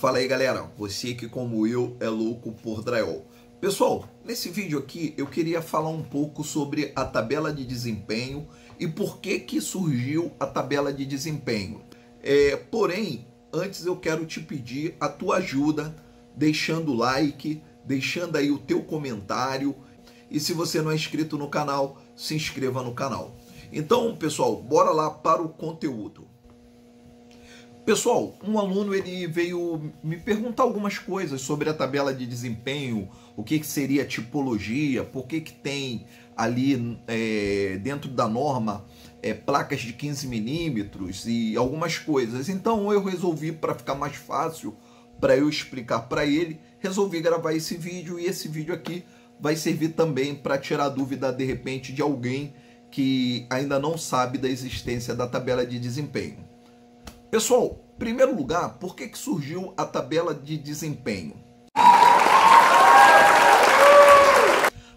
Fala aí galera, você que como eu é louco por drywall. Pessoal, nesse vídeo aqui eu queria falar um pouco sobre a tabela de desempenho e por que que surgiu a tabela de desempenho. É, porém, antes eu quero te pedir a tua ajuda, deixando o like, deixando aí o teu comentário e se você não é inscrito no canal, se inscreva no canal. Então, pessoal, bora lá para o conteúdo. Pessoal, um aluno ele veio me perguntar algumas coisas sobre a tabela de desempenho, o que, que seria tipologia, por que, que tem ali é, dentro da norma é, placas de 15 milímetros e algumas coisas. Então eu resolvi, para ficar mais fácil para eu explicar para ele, resolvi gravar esse vídeo e esse vídeo aqui vai servir também para tirar dúvida de repente de alguém que ainda não sabe da existência da tabela de desempenho. Pessoal, primeiro lugar, por que, que surgiu a tabela de desempenho?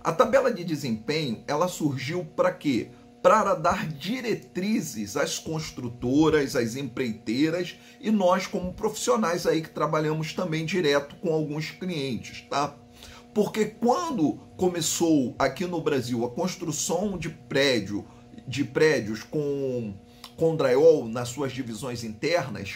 A tabela de desempenho ela surgiu para quê? Para dar diretrizes às construtoras, às empreiteiras e nós como profissionais aí que trabalhamos também direto com alguns clientes, tá? Porque quando começou aqui no Brasil a construção de prédio, de prédios com com drywall nas suas divisões internas,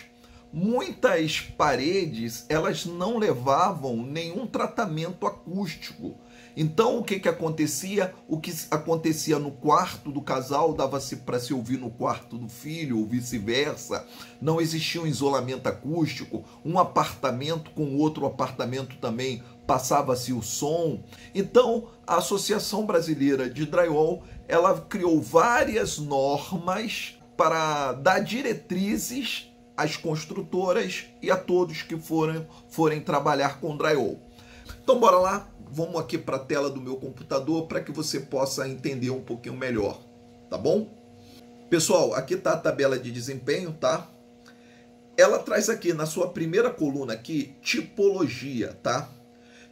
muitas paredes elas não levavam nenhum tratamento acústico. Então o que, que acontecia? O que acontecia no quarto do casal dava-se para se ouvir no quarto do filho ou vice-versa. Não existia um isolamento acústico. Um apartamento com outro apartamento também passava-se o som. Então a Associação Brasileira de Drywall ela criou várias normas para dar diretrizes às construtoras e a todos que forem, forem trabalhar com drywall. Então bora lá, vamos aqui para a tela do meu computador para que você possa entender um pouquinho melhor, tá bom? Pessoal, aqui está a tabela de desempenho, tá? Ela traz aqui na sua primeira coluna aqui tipologia, tá?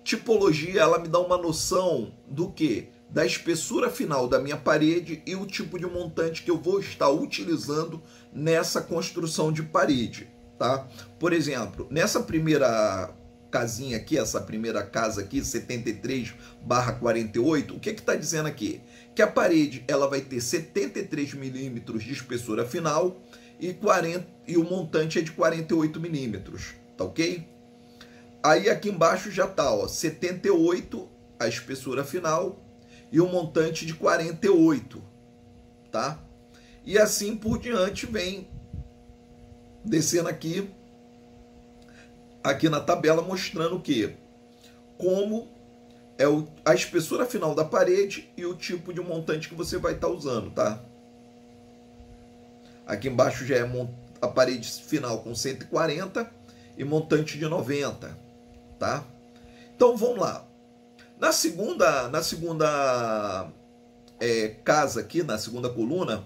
Tipologia, ela me dá uma noção do que? Da espessura final da minha parede e o tipo de montante que eu vou estar utilizando nessa construção de parede, tá? Por exemplo, nessa primeira casinha aqui, essa primeira casa aqui, 73 barra 48, o que que está dizendo aqui? Que a parede ela vai ter 73 milímetros de espessura final e, 40, e o montante é de 48 milímetros, tá ok? Aí aqui embaixo já tá, ó, 78 a espessura final e um montante de 48, tá? E assim por diante vem descendo aqui aqui na tabela mostrando o que como é o, a espessura final da parede e o tipo de montante que você vai estar tá usando, tá? Aqui embaixo já é a parede final com 140 e montante de 90, tá? Então vamos lá. Na segunda, na segunda é, casa aqui, na segunda coluna,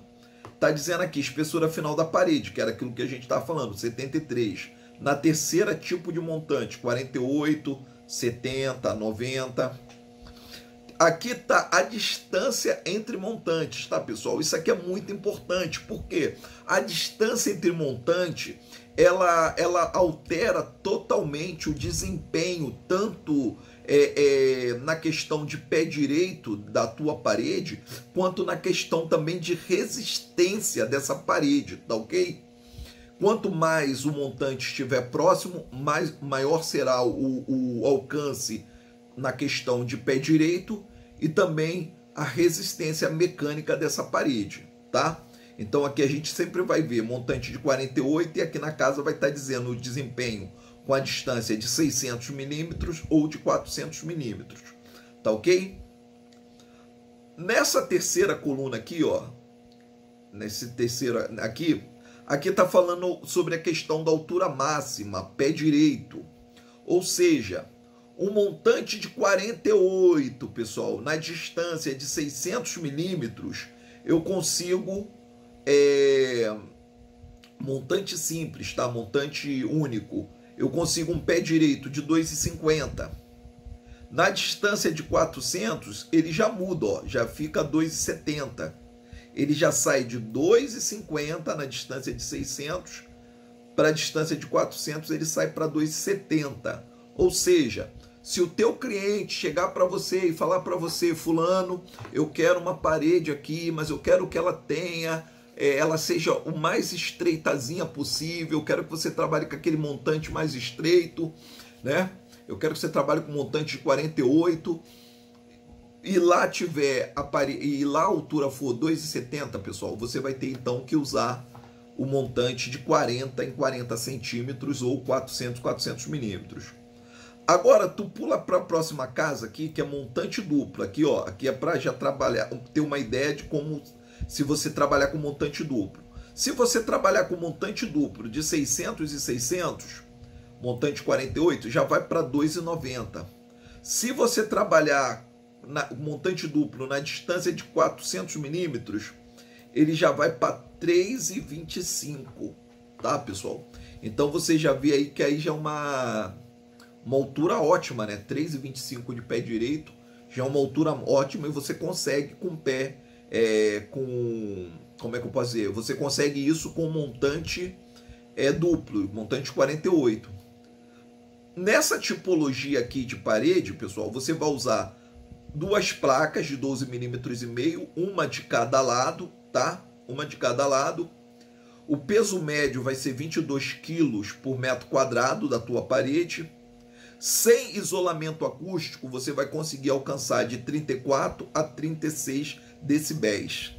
tá dizendo aqui espessura final da parede, que era aquilo que a gente estava falando, 73. Na terceira, tipo de montante, 48, 70, 90. Aqui tá a distância entre montantes, tá, pessoal? Isso aqui é muito importante, porque a distância entre montante, ela, ela altera totalmente o desempenho, tanto é, é, na questão de pé direito da tua parede, quanto na questão também de resistência dessa parede, tá ok? Quanto mais o montante estiver próximo, mais, maior será o, o alcance na questão de pé direito e também a resistência mecânica dessa parede, tá? Então aqui a gente sempre vai ver montante de 48 e aqui na casa vai estar dizendo o desempenho com a distância de 600 milímetros ou de 400 milímetros. Tá ok? Nessa terceira coluna aqui, ó, nesse terceiro aqui, aqui tá falando sobre a questão da altura máxima, pé direito. Ou seja, um montante de 48, pessoal, na distância de 600 milímetros, eu consigo é, montante simples, tá? Montante único eu consigo um pé direito de 2,50. Na distância de 400, ele já muda, ó, já fica 2,70. Ele já sai de 2,50 na distância de 600 para a distância de 400 ele sai para 2,70. Ou seja, se o teu cliente chegar para você e falar para você, fulano, eu quero uma parede aqui, mas eu quero que ela tenha, ela seja o mais estreitazinha possível, eu quero que você trabalhe com aquele montante mais estreito, né? Eu quero que você trabalhe com montante de 48 e lá tiver e lá a altura for 2,70, pessoal, você vai ter então que usar o montante de 40 em 40 centímetros ou 400, 400 milímetros. Agora tu pula para a próxima casa aqui, que é montante duplo. Aqui, ó, aqui é para já trabalhar, ter uma ideia de como se você trabalhar com montante duplo. Se você trabalhar com montante duplo de 600 e 600, montante 48, já vai para 2,90. Se você trabalhar na, montante duplo na distância de 400 milímetros, ele já vai para 3,25, tá, pessoal? Então você já vê aí que aí já é uma uma altura ótima, né? 3,25 de pé direito já é uma altura ótima e você consegue com pé, é, com. Como é que eu posso dizer? Você consegue isso com montante é, duplo, montante 48. Nessa tipologia aqui de parede, pessoal, você vai usar duas placas de 12 milímetros e meio, uma de cada lado, tá? Uma de cada lado. O peso médio vai ser 22 quilos por metro quadrado da tua parede. Sem isolamento acústico, você vai conseguir alcançar de 34 a 36 decibéis.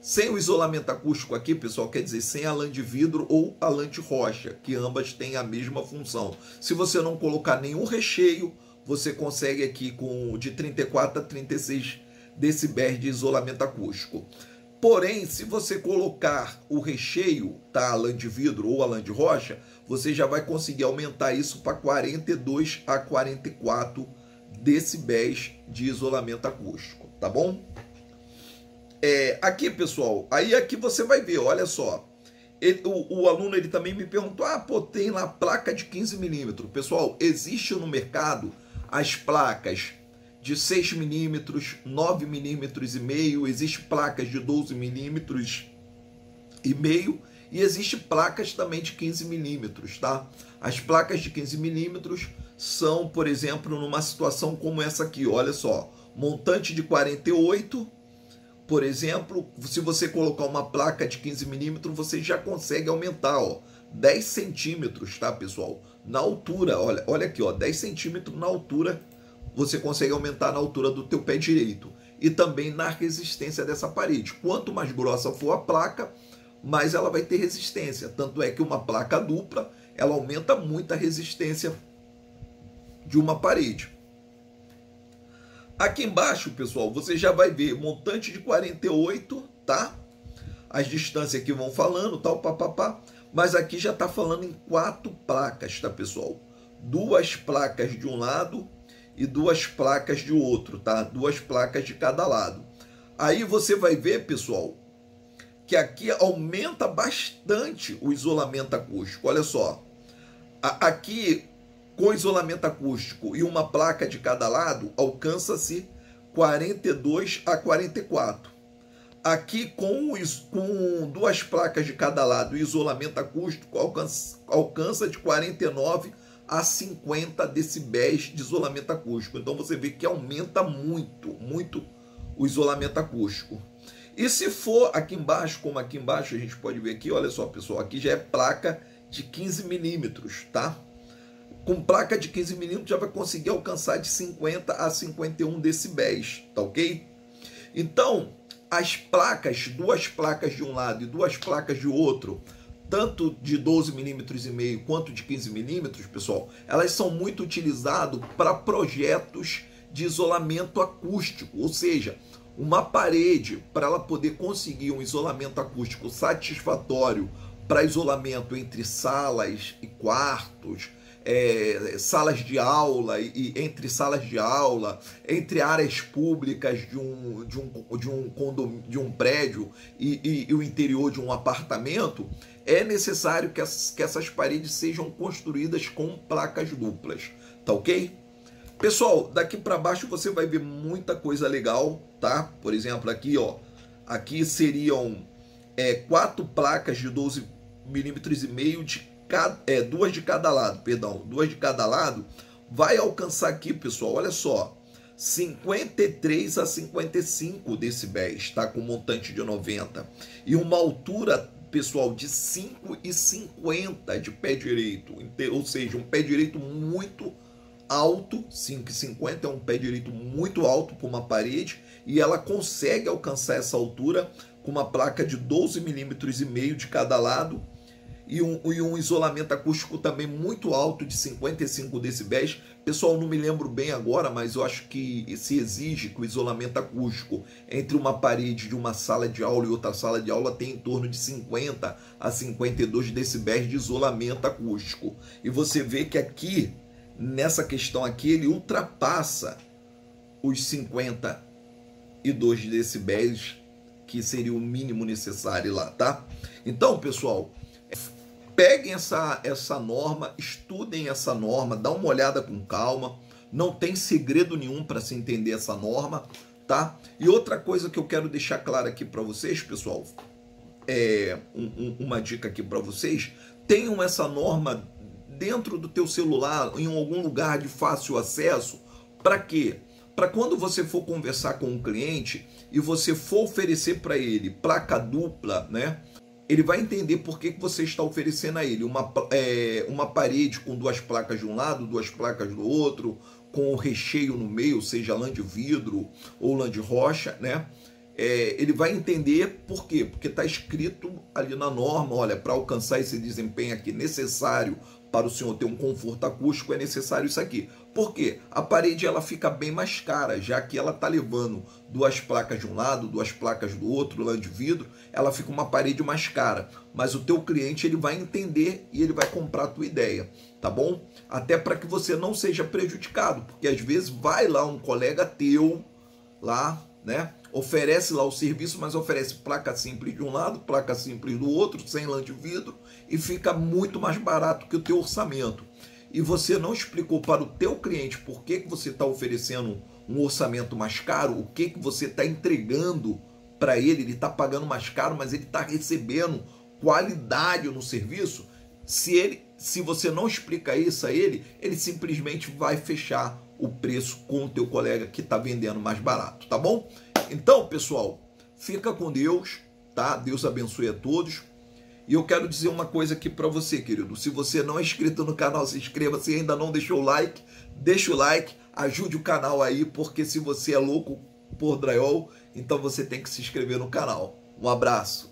Sem o isolamento acústico aqui, pessoal, quer dizer sem a lã de vidro ou a lã de rocha, que ambas têm a mesma função. Se você não colocar nenhum recheio, você consegue aqui com de 34 a 36 decibéis de isolamento acústico. Porém, se você colocar o recheio, tá, a lã de vidro ou a lã de rocha, você já vai conseguir aumentar isso para 42 a 44 decibéis de isolamento acústico, tá bom? É, aqui, pessoal, aí aqui você vai ver, olha só. Ele, o, o, aluno ele também me perguntou: ah, pô, tem lá placa de 15 milímetros. Pessoal, existe no mercado as placas de 6 milímetros, 9 milímetros e meio, existe placas de 12 milímetros e meio e existe placas também de 15 milímetros, tá? As placas de 15 milímetros são, por exemplo, numa situação como essa aqui, olha só, montante de 48, por exemplo, se você colocar uma placa de 15 milímetros, você já consegue aumentar, ó, 10 centímetros, tá, pessoal? Na altura, olha, olha aqui, ó, 10 centímetros na altura, você consegue aumentar na altura do teu pé direito e também na resistência dessa parede. Quanto mais grossa for a placa, mais ela vai ter resistência. Tanto é que uma placa dupla, ela aumenta muito a resistência de uma parede. Aqui embaixo, pessoal, você já vai ver montante de 48, tá? As distâncias aqui vão falando, tal, papapá. Mas aqui já está falando em quatro placas, tá, pessoal? Duas placas de um lado e duas placas de outro, tá? Duas placas de cada lado. Aí você vai ver, pessoal, que aqui aumenta bastante o isolamento acústico. Olha só, aqui com isolamento acústico e uma placa de cada lado, alcança-se 42 a 44. Aqui com, com duas placas de cada lado e isolamento acústico, alcança, alcança de 49 a 50 decibéis de isolamento acústico. Então você vê que aumenta muito, muito o isolamento acústico. E se for aqui embaixo, como aqui embaixo a gente pode ver aqui, olha só pessoal, aqui já é placa de 15 milímetros, tá? Com placa de 15 milímetros já vai conseguir alcançar de 50 a 51 decibéis, tá ok? Então, as placas, duas placas de um lado e duas placas de outro, tanto de 12 milímetros e meio quanto de 15 milímetros, pessoal, elas são muito utilizadas para projetos de isolamento acústico, ou seja, uma parede para ela poder conseguir um isolamento acústico satisfatório para isolamento entre salas e quartos, é, salas de aula e, e, entre salas de aula, entre áreas públicas de um, de um, de um, condom, de um prédio e, e, e, o interior de um apartamento, é necessário que, as, que essas paredes sejam construídas com placas duplas, tá ok? Pessoal, daqui para baixo você vai ver muita coisa legal, tá? Por exemplo, aqui, ó, aqui seriam é, quatro placas de 12 milímetros e meio de cada, é, duas de cada lado, perdão, duas de cada lado, vai alcançar aqui, pessoal, olha só, 53 a 55 decibéis, tá? Com montante de 90. E uma altura, pessoal, de 5,50 de pé direito. Ou seja, um pé direito muito alto, 5,50 é um pé direito muito alto para uma parede, e ela consegue alcançar essa altura com uma placa de 12 milímetros e meio de cada lado e um, e um isolamento acústico também muito alto, de 55 decibéis. Pessoal, não me lembro bem agora, mas eu acho que se exige que o isolamento acústico entre uma parede de uma sala de aula e outra sala de aula tenha em torno de 50 a 52 decibéis de isolamento acústico. E você vê que aqui, nessa questão aqui, ele ultrapassa os 52 decibéis que seria o mínimo necessário lá, tá? Então, pessoal, peguem essa, essa norma, estudem essa norma, dá uma olhada com calma. Não tem segredo nenhum para se entender essa norma, tá? E outra coisa que eu quero deixar clara aqui para vocês, pessoal, é um, um, uma dica aqui para vocês: tenham essa norma dentro do teu celular, em algum lugar de fácil acesso. Para quê? Para quando você for conversar com um cliente e você for oferecer para ele placa dupla, né? Ele vai entender por que, que você está oferecendo a ele uma, é, uma parede com duas placas de um lado, duas placas do outro, com o recheio no meio, seja lã de vidro ou lã de rocha, né? É, ele vai entender por quê? Porque está escrito ali na norma, olha, para alcançar esse desempenho aqui necessário para o senhor ter um conforto acústico é necessário isso aqui. Por quê? A parede ela fica bem mais cara, já que ela está levando duas placas de um lado, duas placas do outro, lã de vidro, ela fica uma parede mais cara. Mas o teu cliente ele vai entender e ele vai comprar a tua ideia, tá bom? Até para que você não seja prejudicado, porque às vezes vai lá um colega teu lá, né? Oferece lá o serviço, mas oferece placa simples de um lado, placa simples do outro, sem lã de vidro, e fica muito mais barato que o teu orçamento. E você não explicou para o teu cliente por que, que você está oferecendo um orçamento mais caro, o que, que você está entregando para ele, ele está pagando mais caro, mas ele está recebendo qualidade no serviço. Se ele, se você não explica isso a ele, ele simplesmente vai fechar o preço com o teu colega que está vendendo mais barato, tá bom? Então, pessoal, fica com Deus, tá? Deus abençoe a todos. E eu quero dizer uma coisa aqui para você, querido. Se você não é inscrito no canal, se inscreva. Se ainda não deixou o like, deixa o like, ajude o canal aí, porque se você é louco por drywall, então você tem que se inscrever no canal. Um abraço.